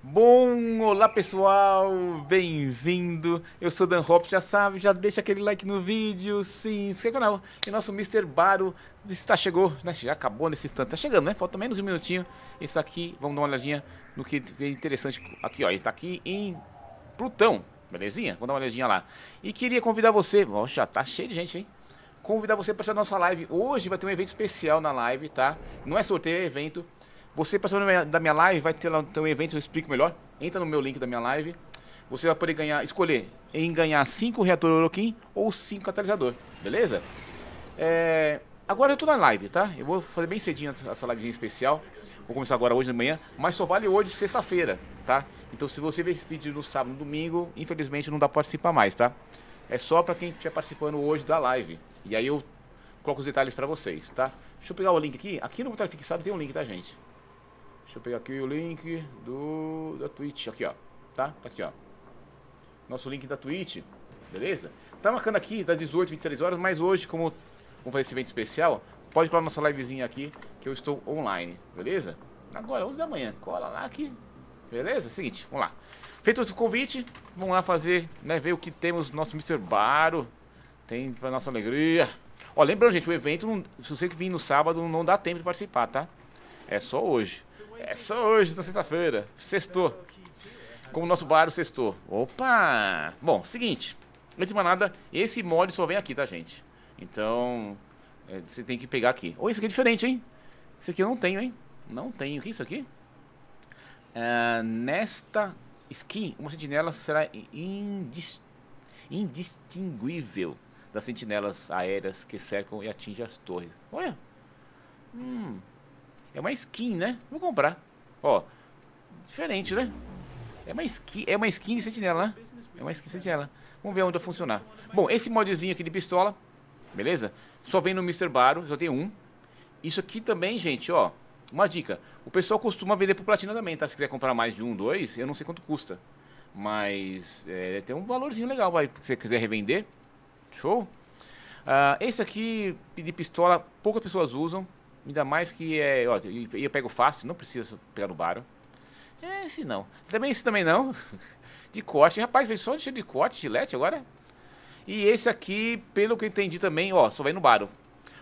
Bom, olá pessoal, bem-vindo. Eu sou Dan Hop, já sabe, já deixa aquele like no vídeo, sim, inscreve no canal. E nosso Mr. Baro está chegou, né? Já acabou nesse instante, tá chegando, né? Falta menos um minutinho. Isso aqui, vamos dar uma olhadinha no que é interessante aqui, ó. Ele tá aqui em Plutão, belezinha? Vamos dar uma olhadinha lá. E queria convidar você, já tá cheio de gente, hein? Convidar você para a nossa live. Hoje vai ter um evento especial na live, tá? Não é sorteio, é evento. Você participando da minha live, vai ter lá um evento, eu explico melhor. Entra no meu link da minha live. Você vai poder ganhar, escolher em ganhar 5 reator Oroquim ou 5 catalisador, beleza? É, agora eu tô na live, tá? Eu vou fazer bem cedinho essa livezinha especial. Vou começar agora hoje de manhã, mas só vale hoje, sexta-feira, tá? Então se você ver esse vídeo no sábado, no domingo, infelizmente não dá pra participar mais, tá? É só pra quem estiver participando hoje da live. E aí eu coloco os detalhes pra vocês, tá? Deixa eu pegar o link aqui. Aqui no botão fixado tem um link, tá, gente? Deixa eu pegar aqui o link do da Twitch, aqui ó, tá? Tá aqui ó. Nosso link da Twitch, beleza? Tá marcando aqui das 18 23 horas, mas hoje, como vamos fazer esse evento especial, pode colar nossa livezinha aqui, que eu estou online, beleza? Agora, 11 da manhã, cola lá aqui, beleza? Seguinte, vamos lá. Feito o convite, vamos lá fazer, né, ver o que temos no nosso Mr. Baro. Tem pra nossa alegria. Ó, lembrando, gente, o evento, se você que vir no sábado, não dá tempo de participar, tá? É só hoje. É só hoje, na sexta-feira. Sextou. Como o nosso bar sextou. Opa! Bom, seguinte. Antes de mais nada, esse mod só vem aqui, tá, gente? Então, é, você tem que pegar aqui. Ou oh, isso aqui é diferente, hein? Isso aqui eu não tenho, hein? Não tenho. O que é isso aqui? Uh, nesta skin, uma sentinela será indis indistinguível das sentinelas aéreas que cercam e atingem as torres. Olha! Hum, é uma skin, né? Vou comprar. Ó, diferente, né? É uma skin, é uma skin de sentinela, né? É uma skin de sentinela. Vamos ver onde vai funcionar. Bom, esse modzinho aqui de pistola, beleza? Só vem no Mr. Baro, só tem um. Isso aqui também, gente, ó. Uma dica. O pessoal costuma vender por platina também, tá? Se quiser comprar mais de um, dois, eu não sei quanto custa. Mas é, tem um valorzinho legal, vai. Se você quiser revender, show. Uh, esse aqui de pistola, poucas pessoas usam. Ainda mais que é. Ó, eu pego fácil, não precisa pegar no baro. É, esse não. Também esse também não. De corte. Rapaz, fez só de de corte, gilete agora. E esse aqui, pelo que eu entendi também, ó, só vem no baro.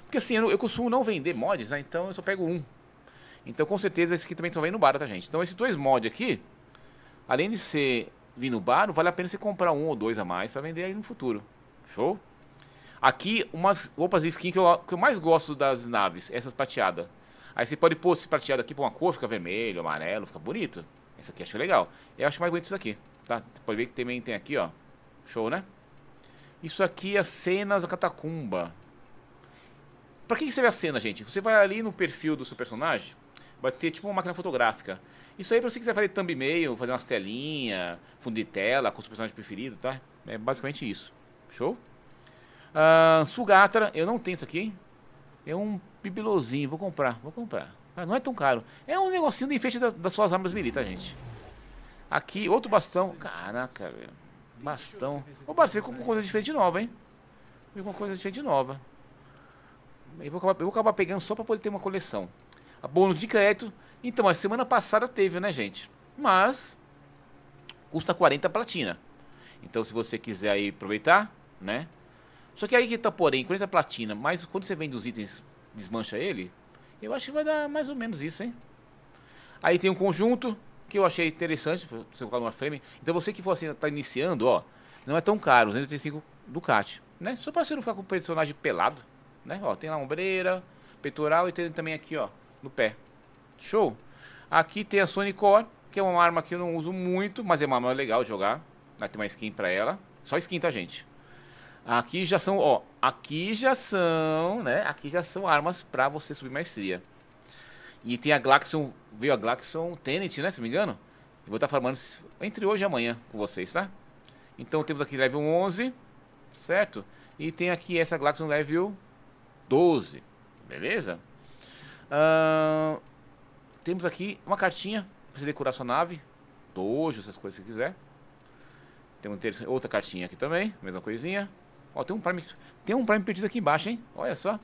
Porque assim, eu, eu costumo não vender mods, né? Então eu só pego um. Então com certeza esse aqui também só vem no baro, tá, gente? Então esses dois mods aqui, além de ser vir no baro, vale a pena você comprar um ou dois a mais para vender aí no futuro. Show? Aqui, umas roupas de skin que eu, que eu mais gosto das naves, essas prateadas. Aí você pode pôr esse prateado aqui pra uma cor, fica vermelho, amarelo, fica bonito. Esse aqui acho legal. Eu acho mais bonito isso aqui, tá? Você pode ver que também tem aqui, ó. Show, né? Isso aqui é as cenas da catacumba. Pra que, que serve a cena, gente? Você vai ali no perfil do seu personagem, vai ter tipo uma máquina fotográfica. Isso aí pra você quiser fazer thumbnail, fazer umas telinhas, fundo de tela com o seu personagem preferido, tá? É basicamente isso. Show? Uh, Sugatra, eu não tenho isso aqui. É um bibelozinho, vou comprar, vou comprar. Ah, não é tão caro. É um negocinho de enfeite das, das suas armas tá, gente? Aqui, outro bastão. Caraca, velho. Bastão. Ô, Bar, você com coisa diferente nova, hein? Veio com coisa diferente nova. Eu vou, acabar, eu vou acabar pegando só pra poder ter uma coleção. Bônus de crédito. Então, a semana passada teve, né, gente? Mas, custa 40 platina. Então, se você quiser aí aproveitar, né? Só que aí que tá, porém, 40 platina, mas quando você vende os itens, desmancha ele, eu acho que vai dar mais ou menos isso, hein? Aí tem um conjunto que eu achei interessante, você colocar numa frame. Então você que for assim, tá iniciando, ó, não é tão caro, 235 Ducati, né? Só pra você não ficar com o personagem pelado, né? Ó, tem lá ombreira, peitoral e tem também aqui, ó, no pé. Show! Aqui tem a Sonic Core, que é uma arma que eu não uso muito, mas é uma arma legal de jogar. Vai ter uma skin pra ela. Só skin, tá, gente? Aqui já são, ó, aqui já são, né? Aqui já são armas para você subir maestria. E tem a Glaxon, veio a Glaxon Tenet, né, se não me engano? Eu vou estar falando entre hoje e amanhã com vocês, tá? Então temos aqui level 11, certo? E tem aqui essa Glaxon level 12, beleza? Uh, temos aqui uma cartinha para você decorar sua nave, dojo, essas coisas que quiser. Temos outra cartinha aqui também, mesma coisinha. Ó, tem um Prime, tem um Prime perdido aqui embaixo, hein? Olha só.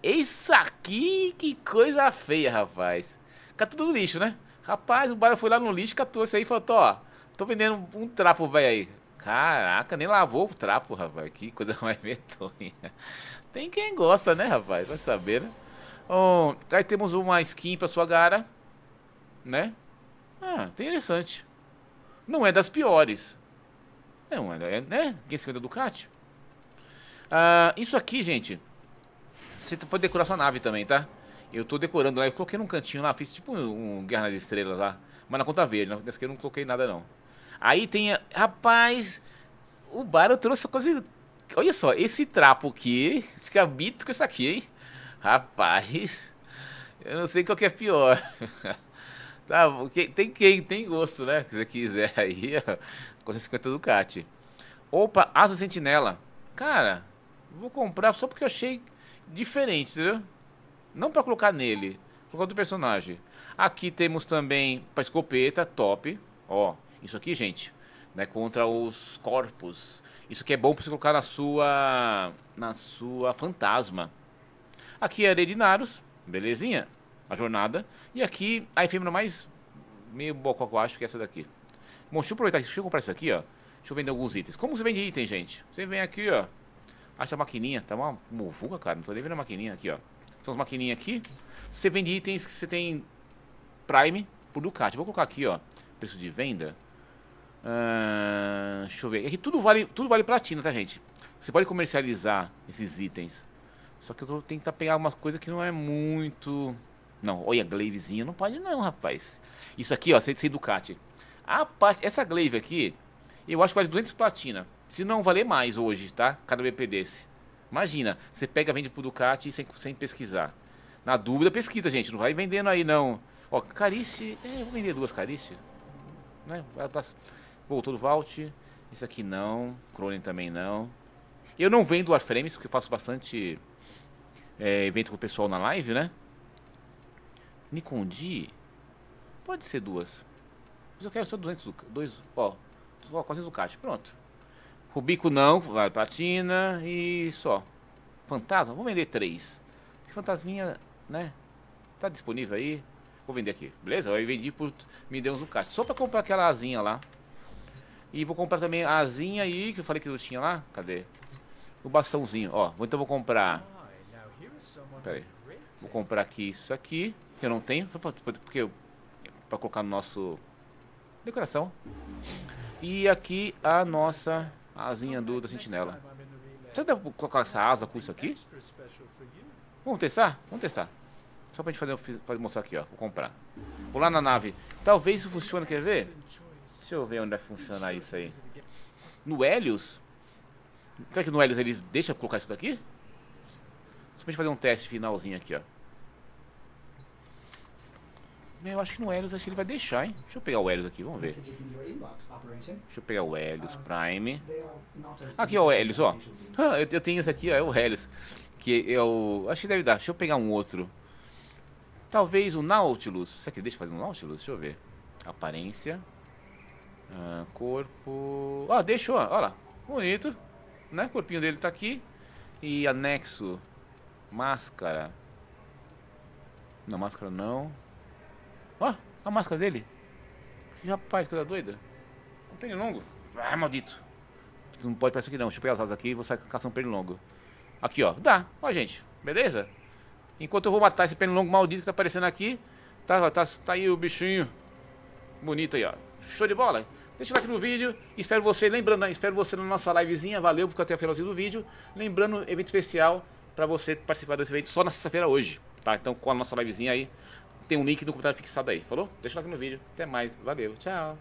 Isso aqui, que coisa feia, rapaz. Fica tudo lixo, né? Rapaz, o Bara foi lá no lixo, catou isso aí e falou, ó, tô vendendo um trapo velho aí. Caraca, nem lavou o trapo, rapaz. Que coisa mais medonha. Tem quem gosta, né, rapaz? Vai saber, né? Aí temos uma skin pra sua gara. Né? Ah, interessante. Não é das piores. É, uma, é né? Quem se do Ducati? Ah, isso aqui, gente. Você pode decorar sua nave também, tá? Eu tô decorando lá. Eu coloquei num cantinho lá. Fiz tipo um Guerra nas Estrelas lá. Mas na conta verde. Nessa aqui eu não coloquei nada, não. Aí tem... Rapaz... O Baro trouxe coisa... Olha só, esse trapo aqui fica bito com isso aqui, hein? Rapaz... Eu não sei qual que é pior. tá, tem quem tem gosto, né? Se você quiser aí, ó, com 50 Ducati. Opa, Asa Sentinela. Cara, vou comprar só porque eu achei diferente, entendeu? Não para colocar nele, colocar do personagem. Aqui temos também para escopeta, top. Ó, isso aqui, gente, né, contra os corpos. Isso aqui é bom para você colocar na sua na sua fantasma. Aqui é Aredinaros, belezinha? A jornada. E aqui a efêmera mais meio boca eu acho que é essa daqui. Bom, deixa eu aproveitar deixa eu comprar isso aqui, ó. Deixa eu vender alguns itens. Como você vende item, gente? Você vem aqui, ó. Acha a maquininha. Tá uma muvuca, cara. Não tô nem vendo a maquininha aqui, ó. São as maquininhas aqui. Você vende itens que você tem Prime por Ducati. Vou colocar aqui, ó. Preço de venda. Uh, deixa eu ver. Aqui tudo vale, tudo vale platina, tá, gente? Você pode comercializar esses itens. Só que eu tô tentar pegar umas coisas que não é muito... Não, olha, glaivezinha. Não pode não, rapaz. Isso aqui, ó, sem, sem Ducati. A parte, essa glaive aqui, eu acho que vale 200 platina. Se não valer mais hoje, tá? Cada BP desse. Imagina, você pega, vende pro Ducati sem, sem pesquisar. Na dúvida, pesquisa, gente. Não vai vendendo aí, não. Ó, Carice... É, vou vender duas Carice. Né? Voltou do Vault. Esse aqui não. Cronen também não. Eu não vendo Warframes, porque eu faço bastante é, evento com o pessoal na live, né? Nikon D. Pode ser duas. Mas eu quero só 200 dois, ó, ó, 400 Ducati. Pronto. Rubico não, vai platina e só. Fantasma, vou vender três. Fantasminha, né? Tá disponível aí. Vou vender aqui, beleza? Eu vendi por. Me deu uns Ducati. Só pra comprar aquela asinha lá. E vou comprar também a asinha aí, que eu falei que eu tinha lá. Cadê? O bastãozinho, ó. Então vou comprar. Pera aí. Vou comprar aqui isso aqui, que eu não tenho. Porque pra colocar no nosso. Decoração. E aqui a nossa asinha do, da sentinela. Você deve colocar essa asa com isso aqui? Vamos testar? Vamos testar. Só pra gente fazer, fazer mostrar aqui, ó. Vou comprar. Vou lá na nave. Talvez isso funcione, quer ver? Deixa eu ver onde vai funcionar isso aí. No Helios? Será que no Helios ele deixa colocar isso daqui? Só pra gente fazer um teste finalzinho aqui, ó. Eu acho que no Helios acho que ele vai deixar, hein? Deixa eu pegar o Helios aqui, vamos ver. Deixa eu pegar o Helios Prime. Aqui, ó, o Helios, ó. Ah, eu, eu tenho esse aqui, ó, é o Helios. Que eu... Acho que deve dar. Deixa eu pegar um outro. Talvez o Nautilus. Será que ele deixa fazer um Nautilus? Deixa eu ver. Aparência. Ah, corpo. Ó, ah, deixou, ó lá. Bonito. Né? O corpinho dele tá aqui. E anexo. Máscara. Não, máscara não. Ó, a máscara dele. Que rapaz, coisa doida. Um pernilongo. Ah, maldito. Não pode pegar isso aqui não. Deixa eu pegar as asas aqui e vou sair caçar um pernilongo. Aqui, ó. Dá. Ó, gente. Beleza? Enquanto eu vou matar esse pernilongo maldito que tá aparecendo aqui. Tá, tá, tá aí o bichinho. Bonito aí, ó. Show de bola. Deixa o like no vídeo. Espero você, lembrando, espero você na nossa livezinha. Valeu por até o finalzinho do vídeo. Lembrando, evento especial para você participar desse evento só na sexta-feira hoje, tá? Então com a nossa livezinha aí, tem um link no comentário fixado aí, falou? Deixa o like no vídeo. Até mais. Valeu. Tchau.